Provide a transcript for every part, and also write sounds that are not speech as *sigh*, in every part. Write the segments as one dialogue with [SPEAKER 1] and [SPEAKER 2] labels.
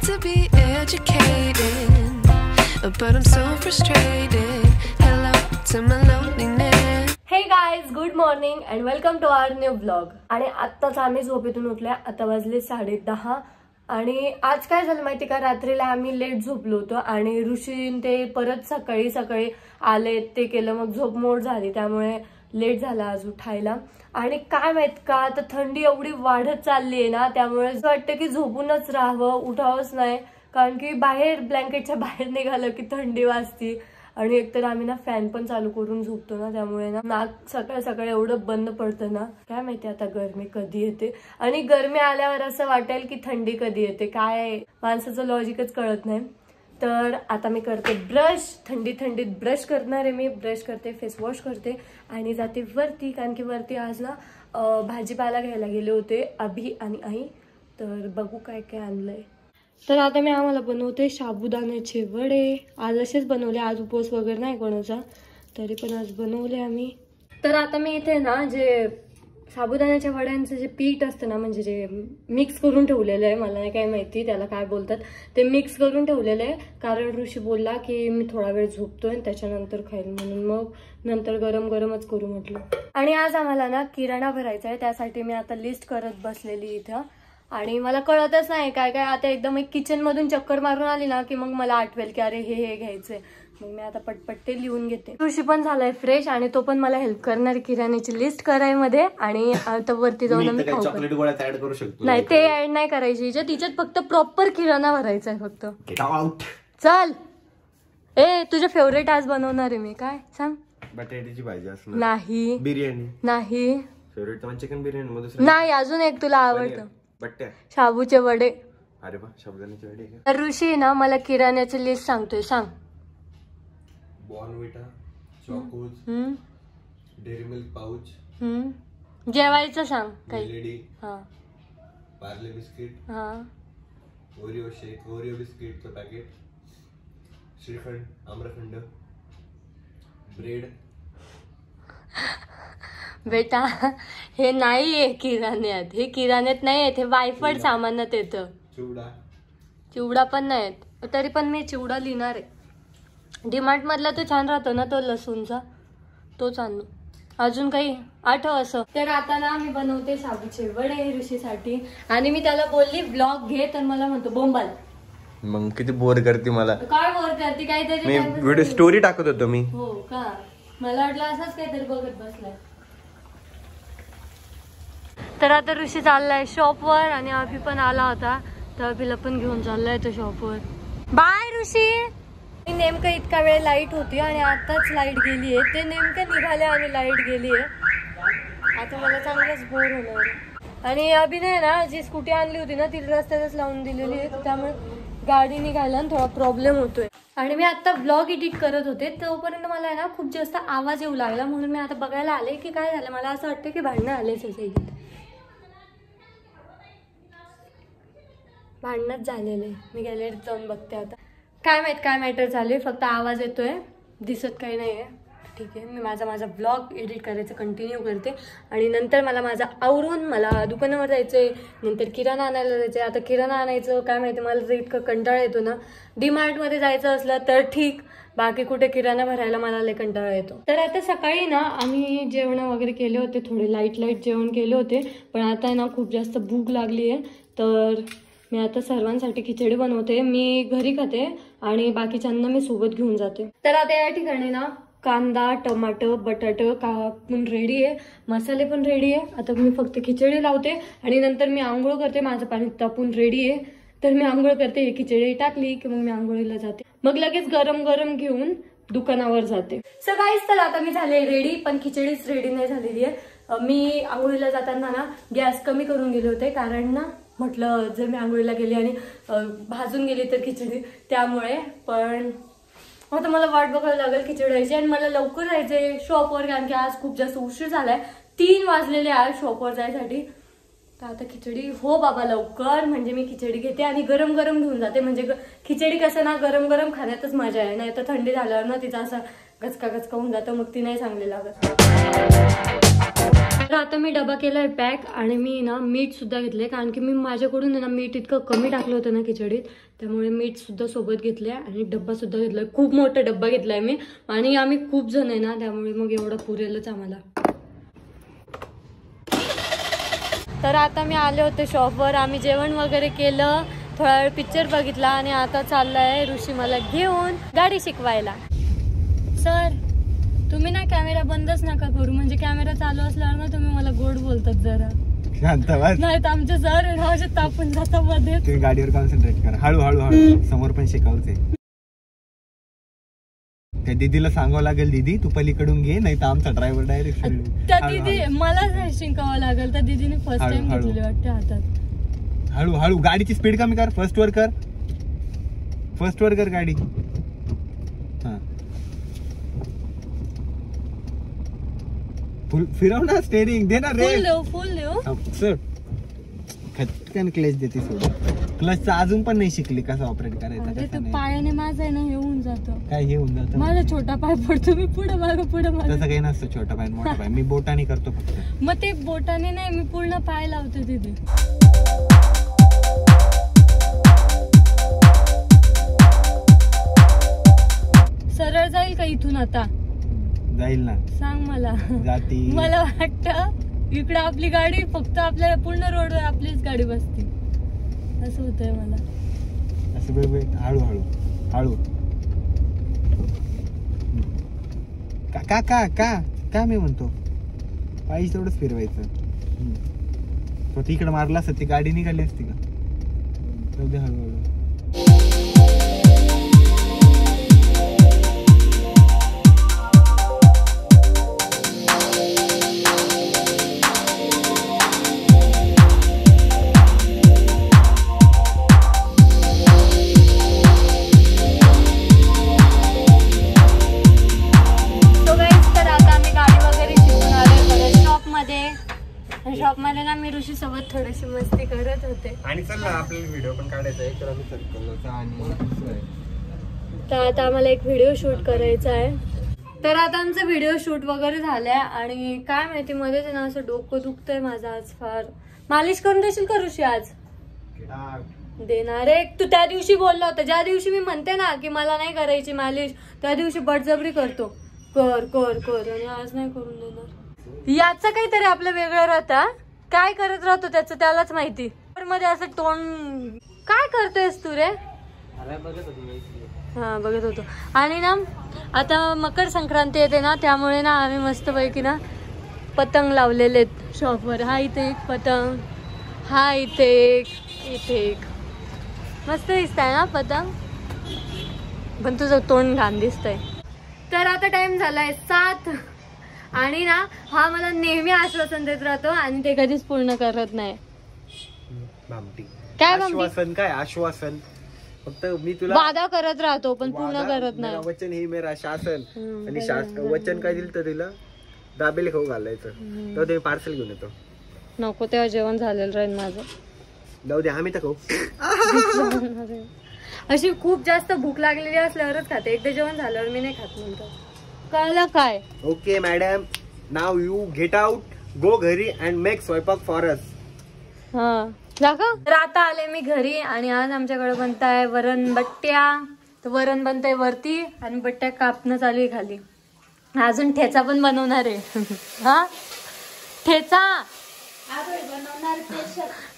[SPEAKER 1] like to be educated, but I'm so frustrated. Hello to my loneliness.
[SPEAKER 2] Hey guys good morning and welcome to our new blog आणि आत्ताच आम्ही झोपेतून उठल्या आता वाजले साडे दहा आणि आज काय झालं माहिती का रात्रीला आम्ही लेट झोपलो होतो आणि ऋषीन ते परत सकाळी सकाळी आले ते केलं मग झोप मोड झाली त्यामुळे लेट झाला आज उठायला आणि काय माहीत का आता थंडी एवढी वाढत चालली आहे ना त्यामुळे असं वाटतं की झोपूनच राहावं उठावंच नाही. कारण की बाहेर ब्लँकेटच्या बाहेर निघालं की थंडी वाजती. आणि एकतर आम्ही ना फॅन पण चालू करून झोपतो ना त्यामुळे ना नाक सकाळ सकाळ एवढं बंद पडतं ना. काय माहिती आता गरमी कधी येते? आणि गरमी आल्यावर असं वाटेल की थंडी कधी येते? काय? माणसाचं लॉजिकच कळत नाही. तर आता मी करते ब्रश. थंडी थंडीत ब्रश करणार आहे मी. ब्रश करते फेस वॉश करते आणि जाते वरती. कारण की वरती आज ना भाजीपाला घ्यायला गेले होते अभि आणि आई. तर बघू काय काय आणलंय. तर आता मी आम्हाला बनवते साबुदाण्याचे वडे. आज असेच बनवले. आज उपवास वगैरे नाही कोणाचा. तरी पण आज बनवले आम्ही. तर आता मी इथे ना जे साबुदाण्याच्या वड्यांचं जे पीठ असतं ना म्हणजे जे मिक्स करून ठेवलेलं आहे मला नाही काय माहिती त्याला काय बोलतात. ते मिक्स करून ठेवलेलं आहे. कारण ऋषी बोलला की मी थोडा वेळ झोपतोय आणि त्याच्यानंतर खाईल म्हणून मग नंतर गरम गरमच करू म्हटलं. आणि आज आम्हाला ना किराणा भरायचा आहे त्यासाठी मी आता लिस्ट करत बसलेली इथं. आणि मला कळतच नाही काय काय. आता एकदम एक किचनमधून चक्कर मारून आली ना की मग मला आठवेल की अरे हे हे घ्यायचंय. मग मी आता पटपट ते लिहून घेते. ऋषी पण झालाय फ्रेश आणि तो पण मला हेल्प करणार किराण्याची लिस्ट करायमध्ये आणि आता वरती जाऊन आम्ही खाऊ पण.
[SPEAKER 3] चॉकलेट गोळ्यात ऍड करू शकतो.
[SPEAKER 2] नाही ते ऍड नाही करायची. हिच्यात तिच्यात फक्त प्रॉपर किराणा भरायचा आहे फक्त.
[SPEAKER 3] गेट आउट
[SPEAKER 2] चल. ए तुझे फेवरेट आज बनवणार आहे मी. काय? सांग.
[SPEAKER 3] बटाट्याची भाजी असणार.
[SPEAKER 2] नाही.
[SPEAKER 3] बिर्याणी.
[SPEAKER 2] नाही.
[SPEAKER 3] फेवरेट तर चिकन बिर्याणी
[SPEAKER 2] नाही अजून एक तुला आवडतं.
[SPEAKER 3] बट्ट्या.
[SPEAKER 2] शाबूचे वडे.
[SPEAKER 3] अरे
[SPEAKER 2] ऋषी ना मला किराण्याची लिस्ट सांगतोय. सांग.
[SPEAKER 3] Bournvita Chocos Dairy Milk pouch
[SPEAKER 2] हम्म. जेवायचं सांग काही. हा.
[SPEAKER 3] पार्ले बिस्किट.
[SPEAKER 2] हा.
[SPEAKER 3] ओरिओ शेक ओरिओ बिस्किटचं पॅकेट. श्रीखंड आम्रखंड. ब्रेड.
[SPEAKER 2] बेटा हे नाही आहे किराण्यात. हे किराण्यात नाही आहेत हे वायफड सामानात येतं.
[SPEAKER 3] चिवडा.
[SPEAKER 2] चिवडा पण नाही आहेत तरी पण मी चिवडा लिहिणार आहे. डिमार्ट मधला तो छान राहतो ना तो लसूणचा? तोच आणू अजून काही? आठव असं. तर आता ना मी बनवते साबूचे वडे ऋषीसाठी. आणि मी त्याला बोलली ब्लॉग घे. तर मला म्हणतो बोंबाल.
[SPEAKER 3] मग किती बोर करते मला.
[SPEAKER 2] काय बोर करते? काहीतरी
[SPEAKER 3] मी व्हिडिओ. स्टोरी टाकत होतो मी.
[SPEAKER 2] हो का? मला वाटलं असंच काहीतरी बघत बसलाय. तर आता ऋषी चाललाय शॉपवर आणि अभि पण आला होता. तर अभिला पण घेऊन चाललाय तो शॉपवर बाय ऋषी! नेमकं इतका वेळ लाइट होती आणि आताच लाइट गेली आहे ते नेमकं निघाले आणि लाइट गेली आहे आता मला चांगलंच बोर होणार आणि अभिनय ना जी स्कूटी आणली होती ना ती रस्त्यातच लावून दिलेली आहे. त्यामुळे गाडी निघायला थोडा प्रॉब्लेम होतोय. आणि मी आता ब्लॉग एडिट करत होते. तोपर्यंत मला आहे ना खूप जास्त आवाज येऊ लागला. म्हणून मी आता बघायला आले की काय झालं. मला असं वाटतं की भांडणं आले सोसायटीत भांडणच झालेले. मी गॅलरीत जाऊन बघते आता. काय माहीत काय मॅटर झाले फक्त आवाज येतोय दिसत काही नाही आहे ठीक आहे मी माझा माझा ब्लॉग एडिट करायचं कंटिन्यू करते. आणि नंतर मला माझा आवरून मला दुकानावर जायचं आहे नंतर किराणा आणायला जायचं आहे आता किराणा आणायचं काय माहिती मला जर इतकं कंटाळा येतो ना डीमार्टमध्ये जायचं असलं तर ठीक बाकी कुठे किराणा भरायला मला लय कंटाळा येतो. तर आता सकाळी ना आम्ही जेवण वगैरे केले होते थोडे लाइट लाइट जेवण केले होते. पण आता ना खूप जास्त भूक लागली आहे तर मी आता सर्वांसाठी खिचडी बनवते मी घरी खाते आणि बाकीच्यांना मी सोबत घेऊन जाते. तर आता या ठिकाणी ना कांदा टमाटर बटाटं कापून रेडी आहे मसाले पण रेडी आहे. आता मी फक्त खिचडी लावते आणि नंतर मी आंघोळ करते माझं पाणी तापून रेडी आहे. तर मी आंघोळ करते ही खिचडी टाकली की मग मी आंघोळीला जाते. मग लगेच गरम गरम घेऊन दुकानावर जाते. सकाळीच तर आता मी झाले रेडी पण खिचडीच रेडी नाही झालेली आहे. मी आंघोळीला जाताना ना गॅस कमी करून गेले होते कारण ना म्हटलं जर मी आंघोळीला गेली आणि भाजून गेली तर खिचडी त्यामुळे. पण आता मला वाट बघायला लागेल खिचडी व्हायची आणि मला लवकर जायचंय शॉपवर कारण की आज खूप जास्त उशीर झालाय. तीन वाजलेले आज शॉपवर जायसाठी. तर आता खिचडी हो बाबा लवकर. म्हणजे मी खिचडी घेते आणि गरम गरम घेऊन जाते. म्हणजे ग- खिचडी कसं ना गरम गरम खाण्यातच मजा आहे. नाही तर थंडी झाल्यावर ना तिचा असं गचका गचका होऊन जातं. मग ती नाही चांगली लागत. तर आता मी डबा केलाय पॅक आणि मी ना मीठ सुद्धा घेतलंय कारण की मी माझ्याकडून आहे ना मीठ इतकं कमी टाकलं होतं ना खिचडीत त्यामुळे मीठ सुद्धा सोबत घेतलंय आणि डब्बा सुद्धा घेतलाय. खूप मोठा डब्बा घेतलाय मी आणि आम्ही खूप जण आहे ना त्यामुळे मग एवढं पुरेलच आम्हाला. तर आता मी आले होते शॉपवर आम्ही जेवण वगैरे केलं थोडा वेळ पिक्चर बघितला आणि आता चाललाय ऋषी मला घेऊन गाडी शिकवायला. सर तुम्ही ना कॅमेरा बंदच नका करू. म्हणजे कॅमेरा चालू असल्यावर ना तुम्ही मला गोड बोलतात जरा.
[SPEAKER 4] शांतवाद
[SPEAKER 2] नाही तर आमचे सर असे तापून जाता मध्ये.
[SPEAKER 4] गाडीवर कॉन्सन्ट्रेट करा. हळू हळू. हळू समोर पण शिकावचे त्या दीदीला सांगावं लागेल दीदी तू पलीकडून घे नाही तर आमचा ड्रायव्हर डायरेक्ट
[SPEAKER 2] त्या दिदी मला शिंकावं लागेल. त्या दिदीने फर्स्ट
[SPEAKER 4] हळू,
[SPEAKER 2] टाइम
[SPEAKER 4] हळू.
[SPEAKER 2] घेतलेली वाटते हातात.
[SPEAKER 4] हळू हळू गाडीची स्पीड कमी कर. फर्स्ट वर कर. फर्स्ट वर कर गाडी हा. फुल फिरव ना स्टेरिंग दे ना
[SPEAKER 2] फुल
[SPEAKER 4] रे
[SPEAKER 2] देऊ फुल देऊ.
[SPEAKER 4] सर खटकन क्लच देते सोड क्लचचा अजून पण नाही शिकली कसं ऑपरेट करायचं कसं
[SPEAKER 2] तर
[SPEAKER 4] नाही.
[SPEAKER 2] पायाने माझं आहे ना हे होऊन जातं.
[SPEAKER 4] काय हे होऊन जातं?
[SPEAKER 2] माझा छोटा पाय पडतो मी पुढे मागं पुढे
[SPEAKER 4] तसं
[SPEAKER 2] मागं
[SPEAKER 4] काही नसतं छोटा पाय आणि मोठा पाय. मी बोटाने करतो फक्त.
[SPEAKER 2] मग ते बोटाने नाही मी पूर्ण पाय लावते तिथे. सरळ जाईल का इथून आता?
[SPEAKER 4] जाईल ना.
[SPEAKER 2] सांग मला.
[SPEAKER 4] जाती.
[SPEAKER 2] मला वाटतं इकडं आपली गाडी फक्त आपल्या पूर्ण रोडवर आपलीच गाडी बसते. असं होतंय मला.
[SPEAKER 4] असं हळू हळू. हळू. का का का का? का मी म्हणतो? पाहिजे तेवढंच फिरवायचं. तो तिकडे मारला असत ती गाडी निघाली असती का? हळूहळू
[SPEAKER 2] शॉपमध्ये शॉपमध्ये ना मी ऋषी सोबत थोडीशी मस्ती करत होते.
[SPEAKER 4] आणि चल ना आपल्याला व्हिडिओ पण काढायचा आहे. तर आम्ही सर्कलचा आणि
[SPEAKER 2] तर आता आम्हाला एक व्हिडिओ शूट करायचा आहे. तर आता आमचं व्हिडिओ शूट वगैरे झालंय आणि काय माहिती मध्येच ना असं डोकं दुखतंय माझं आज फार. मालिश करून देशील का ऋषी आज? देणार तू त्या दिवशी बोलला होता. ज्या दिवशी मी म्हणते ना की मला नाही करायची मालिश त्या दिवशी बटजबरी करतो. कर कर कर. आणि आज नाही करून देणार. याचं काहीतरी आपलं वेगळं राहतं काय करत राहतो त्याचं त्यालाच माहिती. मध्ये असं तोंड काय करतोयस तू रे? हा बघत होतो. आणि ना आता मकर संक्रांती येते ना त्यामुळे ना आम्ही मस्तपैकी ना पतंग लावलेले आहेत शॉपवर हा इथे एक पतंग. हा इथे एक इथे एक. मस्त दिसतंय ना पतंग? पण तुझं तोंड घाण दिसतंय. तर आता टाइम झालाय सात. आणि ना हा मला नेहमी आश्वासन देत राहतो आणि ते कधीच पूर्ण करत नाही. काय?
[SPEAKER 4] आश्वासन काय? आश्वासन. फक्त मी तुला
[SPEAKER 2] वादा करत राहतो पण पूर्ण करत नाही.
[SPEAKER 4] वचन ही मेरा शासन. आणि वचन काय दिलं तर तिला दाबेली खाऊ घालायचं. तर ते पार्सल घेऊन येतो.
[SPEAKER 2] नको तेव्हा जेवण झालेलं राहील माझं.
[SPEAKER 4] जाऊ दे आम्ही तर खाऊ. *laughs*
[SPEAKER 2] अशी खूप जास्त भूक लागलेली असल्यावरच खाते. एकदा जेवण झाल्यावर मी नाही खात नंतर कळलं काय?
[SPEAKER 4] Okay madam now you get out go घरी अँड मेक स्वयंपाक फॉर अस
[SPEAKER 2] हा. तर आता आले मी घरी आणि आज आमच्याकडे बनताय वरण बट्ट्या. तर वरण बनतंय वरती आणि बट्ट्या कापणं चालू आहे खाली. अजून ठेचा पण बनवणार आहे. *laughs* हा? ठेचा?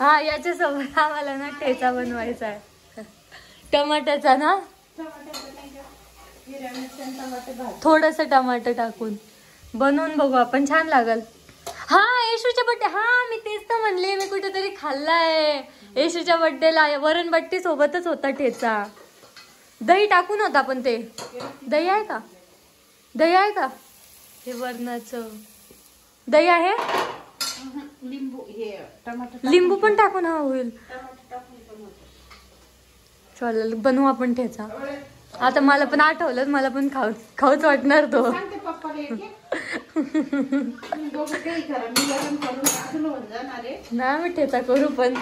[SPEAKER 2] हा याच्यासोबत आम्हाला ना ठेचा बनवायचा आहे. *laughs* टमाट्याचा ना? थोडस टमाटर टाकून. बनवून बघू आपण. छान लागल. हा येशूच्या बड्डे हा मी तेच तर म्हणले मी कुठेतरी खाल्लाय. येशूच्या बड्डेला वरण बट्टी सोबतच होता ठेचा. दही टाकून होता पण ते. दही आहे का? दही आहे का? हे वरणाचं. दही आहे? लिंबू पण टाकून हा होईल. चालेल बनवू आपण ठेचा. आता मला पण आठवलं मला पण खाऊ खाऊच वाटणार तो. नाही मी ठेचा करू पण.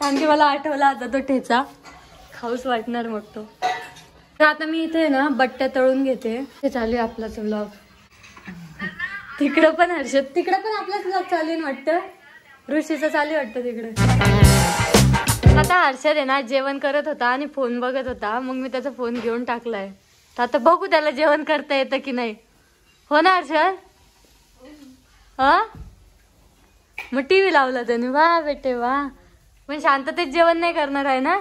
[SPEAKER 2] कारण की मला आठवला आता तो ठेचा. खाऊच वाटणार मग तो. तर आता मी इथे ना बट्ट्या तळून घेते. ते चालू आहे आपलाच व्लॉग तिकडं पण हर्षद तिकडं पण आपलाच ब्लॉग चालू वाटतं? ऋषीचं चालू आहे वाटतं तिकडं. आता हर्षद आहे ना जेवण करत होता आणि फोन बघत होता. मग मी त्याचा फोन घेऊन टाकलाय. तर आता बघू त्याला जेवण करता येतं की नाही. हो ना हर्षद? हा मग टीव्ही लावला त्याने. वा बेटे वा. पण शांततेत जेवण नाही करणार आहे ना?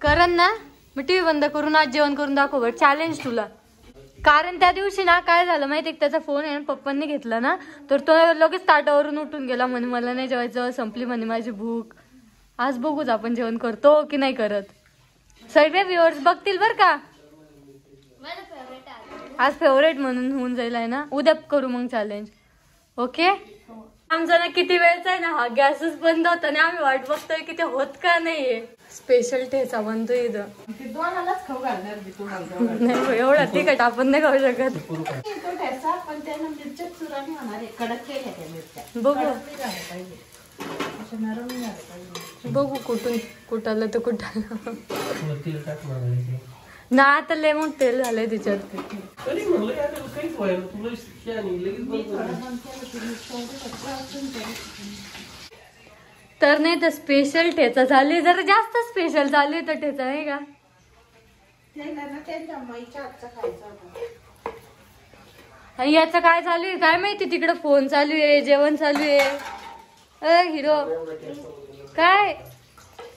[SPEAKER 2] करण ना मग टीव्ही बंद करून आज जेवण करून दाखव बरं. चॅलेंज तुला. कारण त्या दिवशी ना काय झालं माहिती त्याचा फोन आहे ना पप्पांनी घेतला ना तर तो लगेच ताटावरून उठून गेला म्हणे मला नाही जेवायचं संपली म्हणे माझी भूक. आज बघूच आपण जेवण करतो की नाही करत. सगळे व्ह्युअर्स बघतील बर का? आज फेवरेट म्हणून होऊन जाईल आहे ना? उद्या करू मग चॅलेंज ओके आमचा ना किती वेळचा आहे ना? हा गॅसच बंद होता आणि आम्ही वाट बघतोय की ते होत का नाहीये. स्पेशल ठेचा बनतो इथं. *laughs* नाही हो, एवढा तिखट आपण नाही खाऊ शकत.
[SPEAKER 5] मिरच्या.
[SPEAKER 2] बघू.
[SPEAKER 5] नरम पाहिजे
[SPEAKER 2] बघू कुठून कुठाला तर कुठाला. ना आता लय मग तेल झालंय तिच्यात.
[SPEAKER 6] तरी म्हणलं यार काहीच व्हायला तुला शियानी लगेच बंद झालं.
[SPEAKER 2] तर नाही. तर स्पेशल ठेचा. चालू जरा जास्त स्पेशल चालू आहे तर ठेचा नाही का?
[SPEAKER 5] त्यांना ना त्यांच्या माईच्या हातचा खायचा होता.
[SPEAKER 2] आणि याचं काय चालू आहे काय माहिती तिकडं फोन चालू आहे जेवण चालू आहे. अ हिरो. काय?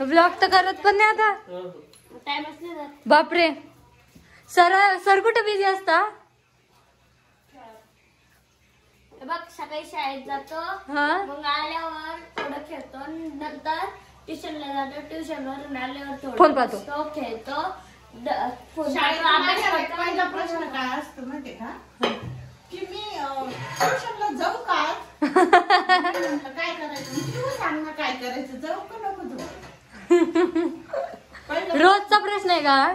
[SPEAKER 2] ब्लॉग तर करत पण नाही आता. बापरे. सर सर कुठे बिझी असता?
[SPEAKER 7] हे बघ सकाळी शाळेत जातो.
[SPEAKER 2] हा?
[SPEAKER 7] मग आल्यावर थोडं खेळतो. नंतर ट्युशनला जातो. ट्युशन वरून आल्यावर थोडं
[SPEAKER 2] फोन पाहतो.
[SPEAKER 7] बसतो, खेळतो. द-
[SPEAKER 5] शाळेत
[SPEAKER 7] अभ्यास करतो,
[SPEAKER 5] प्रश्न. काय असतो माहितीये का? की मी अं, ट्युशनला जाऊ का मी म्हटलं, काय करायचं मग तू सांग ना काय करायचं? जाऊ का नको जाऊ? पहिलं *laughs*
[SPEAKER 2] रोजचा प्रश्न आहे का?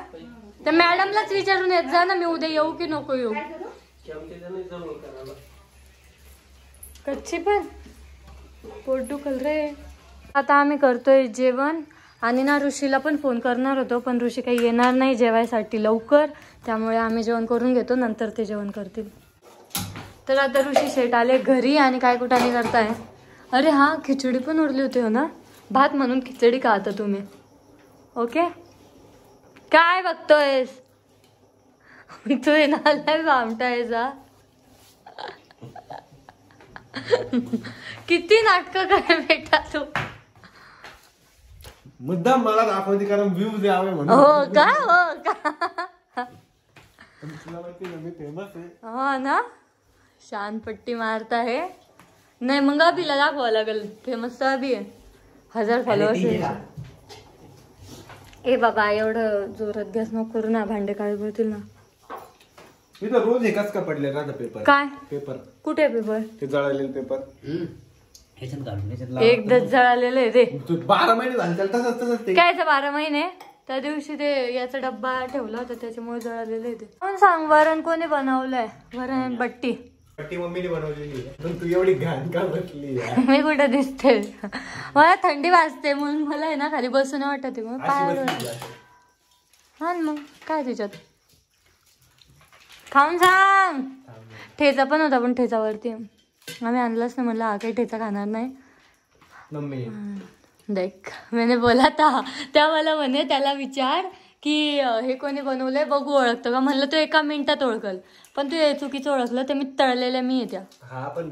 [SPEAKER 2] तर मॅडमलाच विचारून येत जा ना मी उद्या येऊ की नको येऊ.
[SPEAKER 5] काय करू?
[SPEAKER 6] की आमच्या इथं जवळ करायला.
[SPEAKER 2] कच्ची पण. पोट दुखल रे. आता आम्ही करतोय जेवण. आणि ना ऋषीला पण फोन करणार होतो पण ऋषी काही येणार नाही जेवायसाठी लवकर. त्यामुळे आम्ही जेवण करून घेतो नंतर ते जेवण करतील. तर आता ऋषी शेट आले घरी आणि काय कुठाने करताय? अरे हा खिचडी पण उरली होती हो ना? भात म्हणून खिचडी का आता तुम्ही. ओके काय बघतोयस? तू येणार आमटायचा किती नाटक काय बेटा तू.
[SPEAKER 4] मुद्दाम मला दाखवते कारण व्ह्यूज यावे म्हणून.
[SPEAKER 2] हो का? हो का?
[SPEAKER 4] तुला माहिती फेमस आहे.
[SPEAKER 2] हो ना? शानपट्टी मारता आहे. नाही मग अभिला दाखवावं लागेल. फेमस तर अभि आहे. हजार फॉलोअर्स ए बाबा एवढं जोरात गॅस नको करू ना भांडे काळे पडतील ना.
[SPEAKER 4] इथं रोज एकाच का पडले ना पेपर?
[SPEAKER 2] काय?
[SPEAKER 4] पेपर.
[SPEAKER 2] कुठे पेपर?
[SPEAKER 4] ते जळालेले पेपर.
[SPEAKER 2] एकदाच जळालेलं ते
[SPEAKER 4] तू बारा महिने झाले त्याला तसंच तसंच ते.
[SPEAKER 2] काय ते बारा महिने? त्या दिवशी ते याचा डब्बा ठेवला होता त्याच्यामुळे जळालेले आहे ते. पण सांग वरण कोणी बनवलंय? वरण बट्टी.
[SPEAKER 4] पट्टी मम्मीने बनवलेली आहे. पण तू एवढी घाण का यार? *laughs*
[SPEAKER 2] मी कुठं दिसते? मला थंडी वाजते म्हणून मला आहे ना खाली बसून नाही वाटत आहे. मग पायावर. हा ना मग काय त्याच्यात? खाऊन सांग ठेचा पण होता पण ठेचावरती. आम्ही आणलाच नाही म्हणलं हा काही ठेचा खाणार नाही.
[SPEAKER 4] मम्मी.
[SPEAKER 2] देख मैंने बोला था. त्या मला म्हणे त्याला विचार. की हे कोणी बनवलंय बघू ओळखतं का? म्हणलं तू एका मिनिटात ओळखल. पण तू हे चुकीचं ओळखलं ते मी तळलेल्या मी येत्या.
[SPEAKER 4] हा पण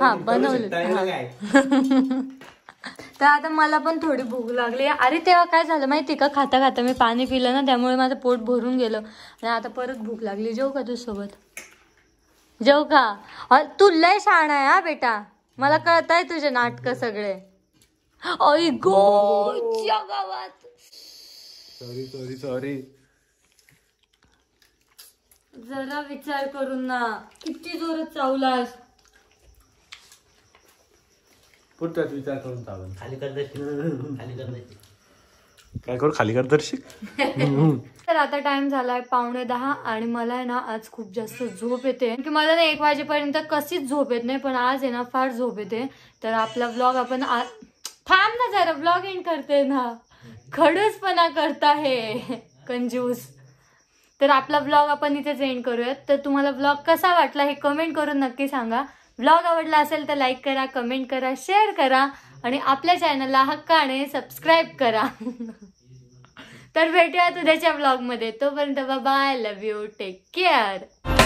[SPEAKER 2] हा, बनवलं. हा. *laughs* तर आता मला पण थोडी भूक लागली. अरे तेव्हा काय झालं माहिती का? खाता खाता मी पाणी पिलं ना त्यामुळे माझं पोट भरून गेलं. आणि आता परत भूक लागली. जेव का तुझ्यासोबत? जेव का? अ, तू लय शाण आहे हा बेटा. मला कळत आहे तुझे नाटक सगळे. गो गावात.
[SPEAKER 4] सॉरी सॉरी सॉरी
[SPEAKER 2] जरा विचार करून ना किती जोरात चावलास?
[SPEAKER 4] पुढचाच विचार करून चालून
[SPEAKER 6] खाली कर दर्शी खाली कर दर्शी
[SPEAKER 4] काय करू खाली कर दर्शिक?
[SPEAKER 2] तर आता टाइम झालाय पावणे दहा आणि मला आहे ना आज खूप जास्त झोप येते. की मला ना एक वाजेपर्यंत कशीच झोप येत नाही पण आज आहे ना फार झोप येते. तर आपला व्लॉग आपण थांब ना जरा व्लॉग एंड करते ना. खडूसपणा करता हे कंजूस. तर आपला ब्लॉग आपण इथेच एंड करूयात. तर तुम्हाला ब्लॉग कसा वाटला हे कमेंट करून नक्की सांगा. ब्लॉग आवडला असेल तर लाईक करा कमेंट करा शेअर करा आणि आपल्या चॅनलला हक्काने सबस्क्राईब करा. *laughs* तर भेटूयात उद्याच्या ब्लॉगमध्ये तोपर्यंत bye love you take care